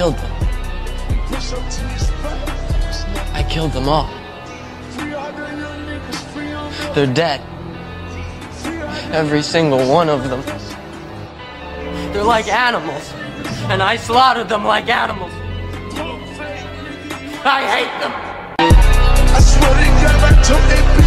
killed them. I killed them all. They're dead. Every single one of them. They're like animals, and I slaughtered them like animals. I hate them. I swear to God, I told